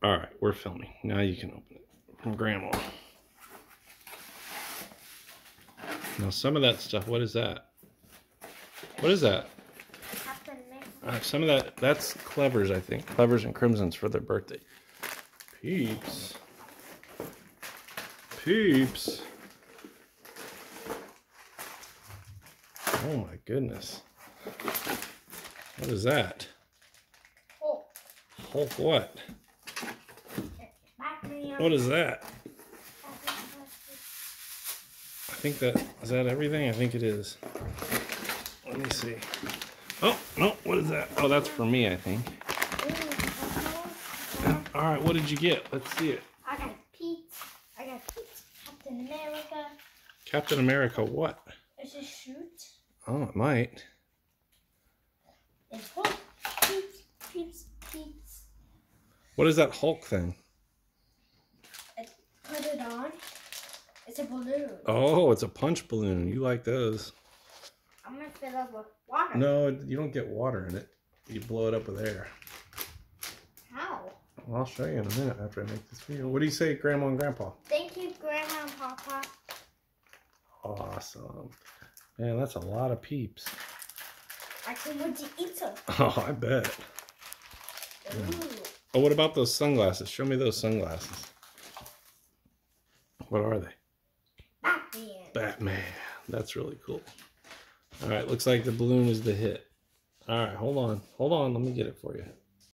All right, we're filming. Now you can open it from Grandma. Now some of that stuff, what is that? What is that? Uh, some of that, that's Clever's, I think. Clever's and Crimson's for their birthday. Peeps. Peeps. Oh my goodness. What is that? Oh, Hulk what? What is that? I think that, is that everything? I think it is. Let me see. Oh, no, what is that? Oh, that's for me, I think. All right, what did you get? Let's see it. I got Pete. I got Pete. Captain America. Captain America, what? It's a shoot. Oh, it might. It's Hulk. Peeps, peeps, peeps. What is that Hulk thing? Put it on. It's a balloon. Oh, it's a punch balloon. You like those. I'm gonna fill up with water. No, you don't get water in it. You blow it up with air. How? Well, I'll show you in a minute after I make this video. What do you say, Grandma and Grandpa? Thank you, Grandma and Papa. Awesome. Man, that's a lot of peeps. I can wait to eat some. Oh, I bet. Ooh. Oh, what about those sunglasses? Show me those sunglasses. What are they? Batman. That's really cool. All right, looks like the balloon is the hit. All right, hold on. Hold on. Let me get it for you.